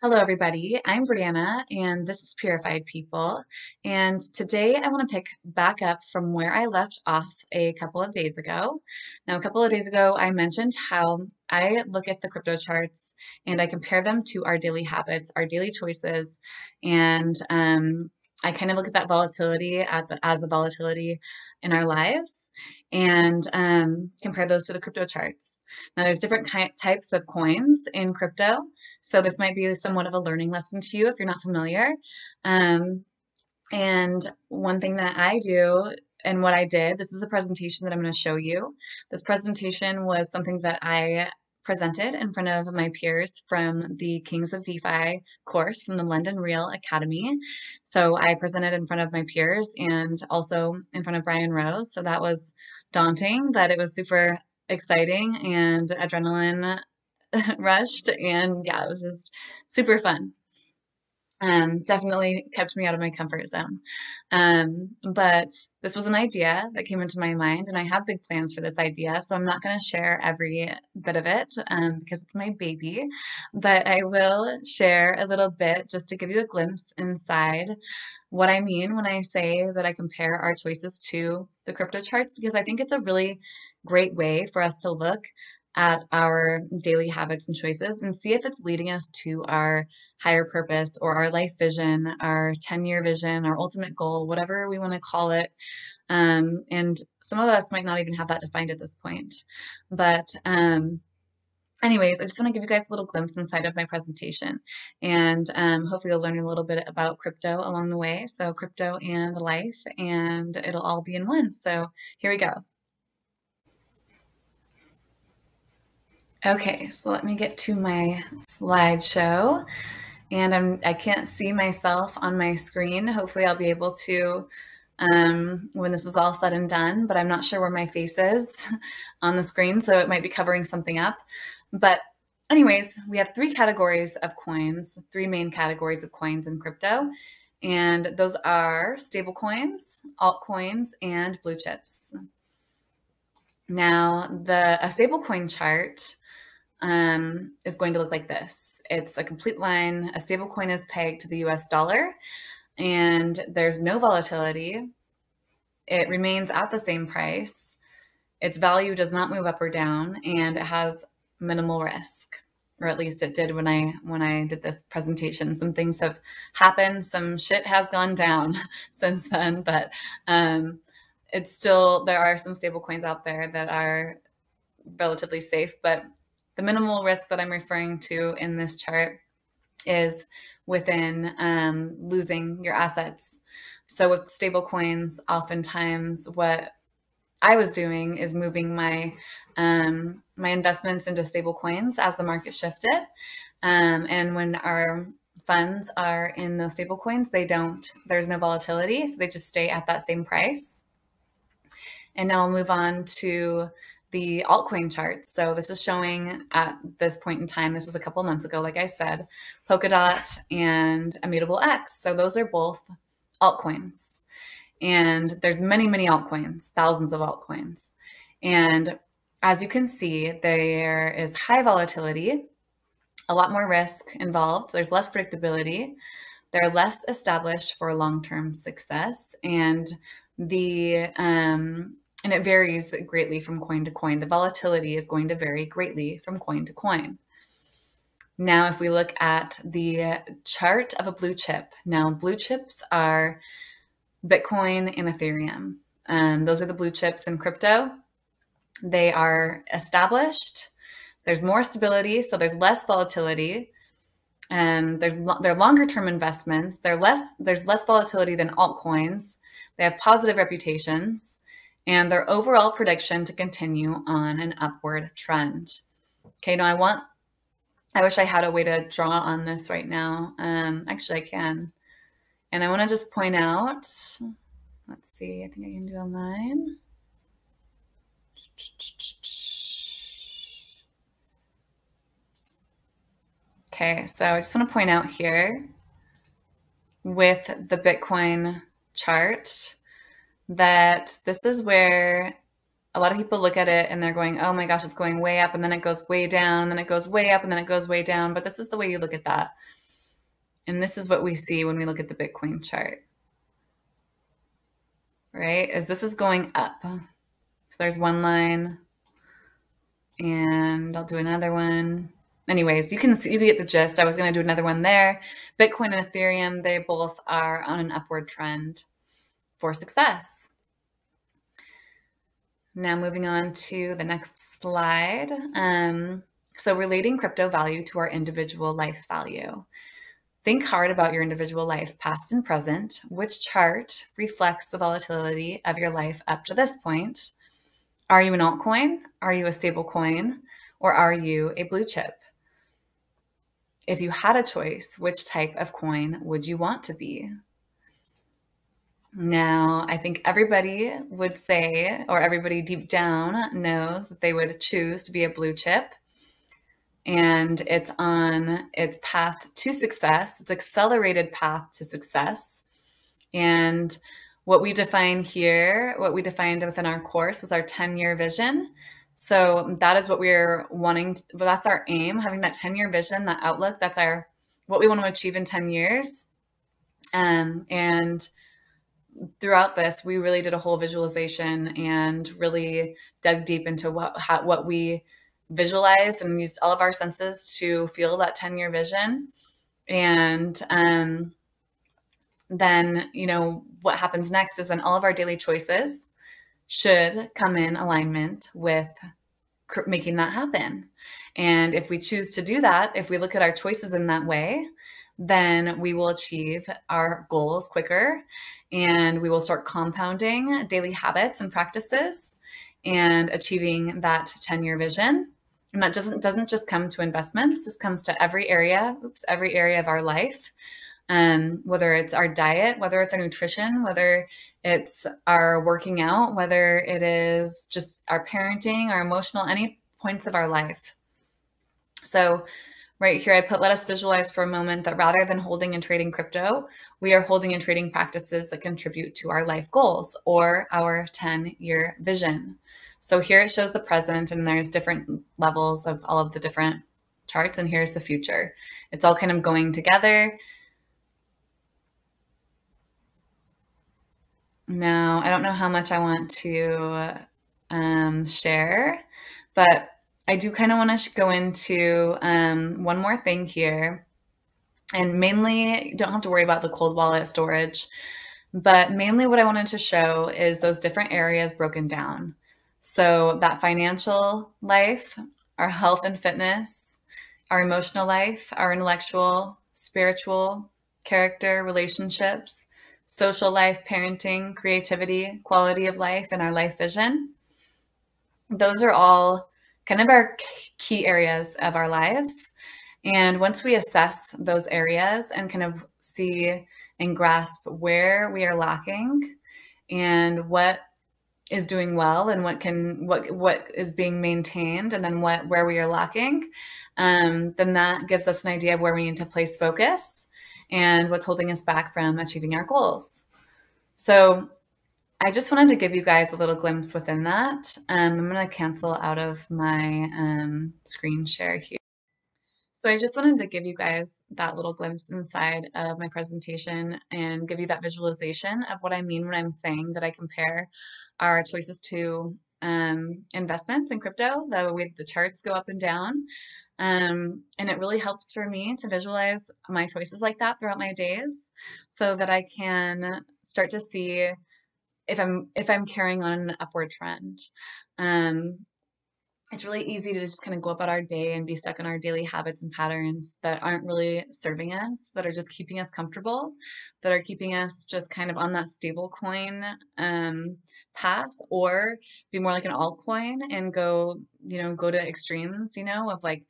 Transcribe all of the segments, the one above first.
Hello, everybody. I'm Brianna, and this is Purified People. And today I want to pick back up from where I left off a couple of days ago. Now, a couple of days ago, I mentioned how I look at the crypto charts and I compare them to our daily habits, our daily choices, and um, I kind of look at that volatility at the, as the volatility in our lives and um, compare those to the crypto charts. Now, there's different types of coins in crypto, so this might be somewhat of a learning lesson to you if you're not familiar. Um, and one thing that I do and what I did, this is a presentation that I'm going to show you. This presentation was something that I presented in front of my peers from the Kings of DeFi course from the London Real Academy. So I presented in front of my peers and also in front of Brian Rose. So that was daunting, but it was super exciting and adrenaline rushed. And yeah, it was just super fun um, definitely kept me out of my comfort zone. Um, but this was an idea that came into my mind, and I have big plans for this idea. So I'm not going to share every bit of it um, because it's my baby, but I will share a little bit just to give you a glimpse inside what I mean when I say that I compare our choices to the crypto charts because I think it's a really great way for us to look at our daily habits and choices and see if it's leading us to our higher purpose or our life vision, our 10 year vision, our ultimate goal, whatever we want to call it. Um, and some of us might not even have that defined at this point. But, um, anyways, I just want to give you guys a little glimpse inside of my presentation. And um, hopefully, you'll learn a little bit about crypto along the way. So, crypto and life, and it'll all be in one. So, here we go. Okay, so let me get to my slideshow. And I'm, I can't see myself on my screen. Hopefully I'll be able to um, when this is all said and done, but I'm not sure where my face is on the screen, so it might be covering something up. But anyways, we have three categories of coins, three main categories of coins in crypto. And those are stable coins, altcoins, and blue chips. Now, the a stablecoin chart um, is going to look like this. It's a complete line. A stable coin is pegged to the US dollar and there's no volatility. It remains at the same price. Its value does not move up or down and it has minimal risk or at least it did when I when I did this presentation. Some things have happened, some shit has gone down since then, but um, it's still there are some stable coins out there that are relatively safe, but the minimal risk that I'm referring to in this chart is within um, losing your assets. So with stable coins, oftentimes what I was doing is moving my um, my investments into stable coins as the market shifted. Um, and when our funds are in those stable coins, they don't, there's no volatility. So they just stay at that same price. And now I'll move on to the altcoin charts. So this is showing at this point in time, this was a couple months ago, like I said, Polkadot and Immutable X. So those are both altcoins. And there's many, many altcoins, thousands of altcoins. And as you can see, there is high volatility, a lot more risk involved. There's less predictability. They're less established for long-term success. And the um, and it varies greatly from coin to coin. The volatility is going to vary greatly from coin to coin. Now, if we look at the chart of a blue chip, now blue chips are Bitcoin and Ethereum. Um, those are the blue chips in crypto. They are established. There's more stability, so there's less volatility. And um, there's they're longer term investments. They're less there's less volatility than altcoins. They have positive reputations and their overall prediction to continue on an upward trend. Okay, now I want, I wish I had a way to draw on this right now. Um, actually, I can. And I want to just point out, let's see, I think I can do online. Okay, so I just want to point out here with the Bitcoin chart, that this is where a lot of people look at it and they're going, oh my gosh, it's going way up and then it goes way down, and then it goes way up and then it goes way down. But this is the way you look at that. And this is what we see when we look at the Bitcoin chart. Right? As this is going up. So there's one line and I'll do another one. Anyways, you can see, you get the gist. I was going to do another one there. Bitcoin and Ethereum, they both are on an upward trend for success. Now moving on to the next slide. Um, so relating crypto value to our individual life value. Think hard about your individual life, past and present. Which chart reflects the volatility of your life up to this point? Are you an altcoin? Are you a stable coin? Or are you a blue chip? If you had a choice, which type of coin would you want to be? Now, I think everybody would say, or everybody deep down knows that they would choose to be a blue chip. And it's on its path to success, its accelerated path to success. And what we define here, what we defined within our course was our 10 year vision. So that is what we're wanting, to, well, that's our aim, having that 10 year vision, that outlook. That's our, what we want to achieve in 10 years. Um, and throughout this, we really did a whole visualization and really dug deep into what how, what we visualized and used all of our senses to feel that 10 year vision. And um, then, you know, what happens next is then all of our daily choices should come in alignment with making that happen. And if we choose to do that, if we look at our choices in that way, then we will achieve our goals quicker and we will start compounding daily habits and practices and achieving that 10 year vision. And that doesn't, doesn't just come to investments. This comes to every area, oops, every area of our life. Um, whether it's our diet, whether it's our nutrition, whether it's our working out, whether it is just our parenting, our emotional, any points of our life. So right here, I put, let us visualize for a moment that rather than holding and trading crypto, we are holding and trading practices that contribute to our life goals or our 10 year vision. So here it shows the present and there's different levels of all of the different charts and here's the future. It's all kind of going together. Now, I don't know how much I want to um, share, but I do kind of want to go into um, one more thing here. And mainly, don't have to worry about the cold wallet storage, but mainly what I wanted to show is those different areas broken down. So that financial life, our health and fitness, our emotional life, our intellectual, spiritual, character, relationships, social life, parenting, creativity, quality of life, and our life vision. Those are all kind of our key areas of our lives. And once we assess those areas and kind of see and grasp where we are lacking and what is doing well and what can what what is being maintained and then what where we are lacking um, then that gives us an idea of where we need to place focus and what's holding us back from achieving our goals so I just wanted to give you guys a little glimpse within that. Um, I'm going to cancel out of my um, screen share here. So I just wanted to give you guys that little glimpse inside of my presentation and give you that visualization of what I mean when I'm saying that I compare our choices to um, investments in crypto, the way the charts go up and down. Um, and it really helps for me to visualize my choices like that throughout my days so that I can start to see if I'm if I'm carrying on an upward trend. Um, it's really easy to just kind of go about our day and be stuck in our daily habits and patterns that aren't really serving us, that are just keeping us comfortable, that are keeping us just kind of on that stable coin um, path, or be more like an altcoin and go, you know, go to extremes, you know, of like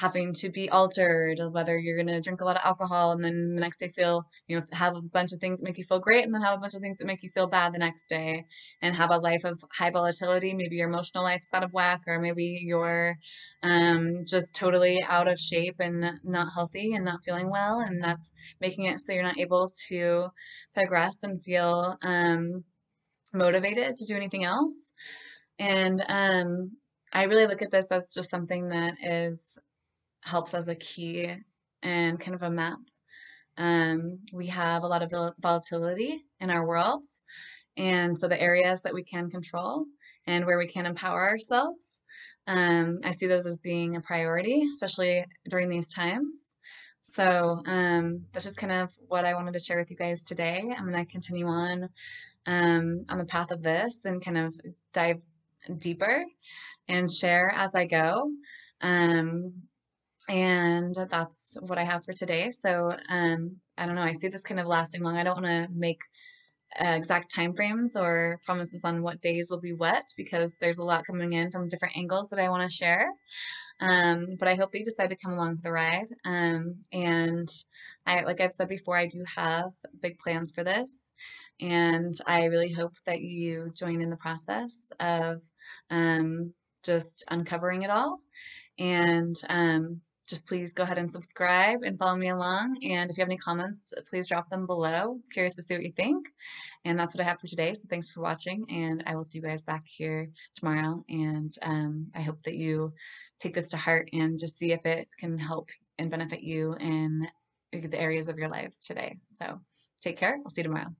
having to be altered, whether you're going to drink a lot of alcohol and then the next day feel, you know, have a bunch of things that make you feel great and then have a bunch of things that make you feel bad the next day and have a life of high volatility. Maybe your emotional life's out of whack or maybe you're um, just totally out of shape and not healthy and not feeling well. And that's making it so you're not able to progress and feel um, motivated to do anything else. And um, I really look at this as just something that is helps as a key and kind of a map Um, we have a lot of volatility in our worlds. And so the areas that we can control and where we can empower ourselves, um, I see those as being a priority, especially during these times. So um, that's just kind of what I wanted to share with you guys today. I'm going to continue on um, on the path of this and kind of dive deeper and share as I go. Um, and that's what I have for today. So um, I don't know. I see this kind of lasting long. I don't want to make uh, exact time frames or promises on what days will be what because there's a lot coming in from different angles that I want to share. Um, but I hope that you decide to come along for the ride. Um, and I, like I've said before, I do have big plans for this. And I really hope that you join in the process of um, just uncovering it all. And um, just please go ahead and subscribe and follow me along. And if you have any comments, please drop them below. Curious to see what you think. And that's what I have for today. So thanks for watching, and I will see you guys back here tomorrow. And um, I hope that you take this to heart and just see if it can help and benefit you in the areas of your lives today. So take care. I'll see you tomorrow.